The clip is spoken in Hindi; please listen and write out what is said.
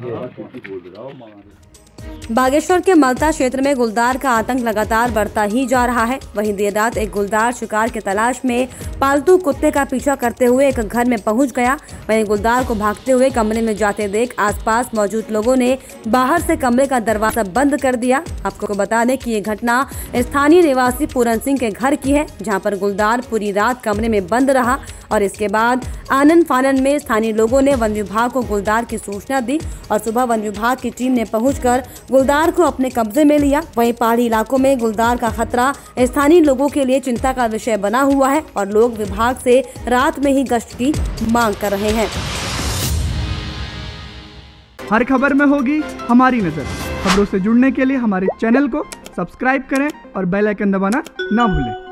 बोल रहा हूँ। बागेश्वर के मलता क्षेत्र में गुलदार का आतंक लगातार बढ़ता ही जा रहा है। वहीं देर रात एक गुलदार शिकार की तलाश में पालतू कुत्ते का पीछा करते हुए एक घर में पहुँच गया। वहीं गुलदार को भागते हुए कमरे में जाते देख आसपास मौजूद लोगों ने बाहर से कमरे का दरवाज़ा बंद कर दिया। आपको बता दें कि ये घटना स्थानीय निवासी पूरन सिंह के घर की है, जहाँ पर गुलदार पूरी रात कमरे में बंद रहा और इसके बाद आनंद फानन में स्थानीय लोगों ने वन विभाग को गुलदार की सूचना दी और सुबह वन विभाग की टीम ने पहुंचकर गुलदार को अपने कब्जे में लिया। वहीं पहाड़ी इलाकों में गुलदार का खतरा स्थानीय लोगों के लिए चिंता का विषय बना हुआ है और लोग विभाग से रात में ही गश्त की मांग कर रहे हैं। हर खबर में होगी हमारी नज़र। खबरों से जुड़ने के लिए हमारे चैनल को सब्सक्राइब करें और बेल आइकन दबाना ना भूलें।